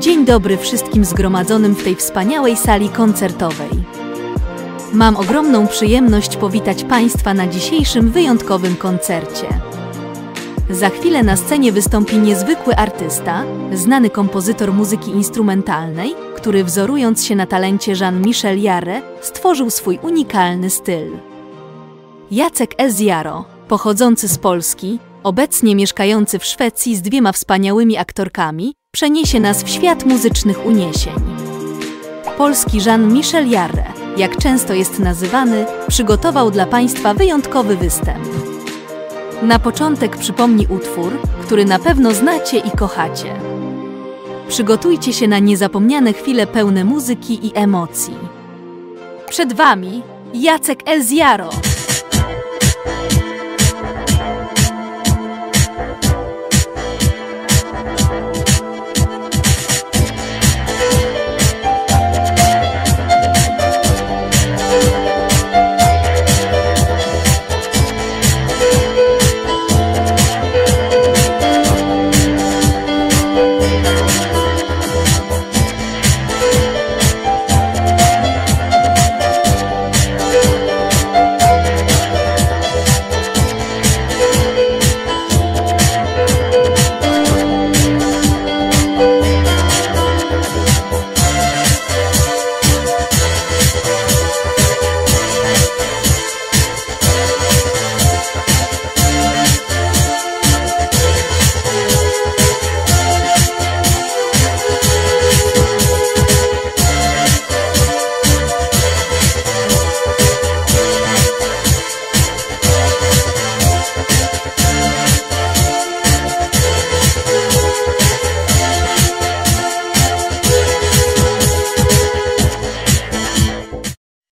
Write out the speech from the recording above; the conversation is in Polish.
Dzień dobry wszystkim zgromadzonym w tej wspaniałej sali koncertowej. Mam ogromną przyjemność powitać Państwa na dzisiejszym wyjątkowym koncercie. Za chwilę na scenie wystąpi niezwykły artysta, znany kompozytor muzyki instrumentalnej, który wzorując się na talencie Jean-Michel Jarre, stworzył swój unikalny styl. Jacek S. Jaro, pochodzący z Polski, obecnie mieszkający w Szwecji z dwiema wspaniałymi aktorkami, przeniesie nas w świat muzycznych uniesień. Polski Jean-Michel Jarre, jak często jest nazywany, przygotował dla Państwa wyjątkowy występ. Na początek przypomni utwór, który na pewno znacie i kochacie. Przygotujcie się na niezapomniane chwile pełne muzyki i emocji. Przed Wami Jacek Elzjaro.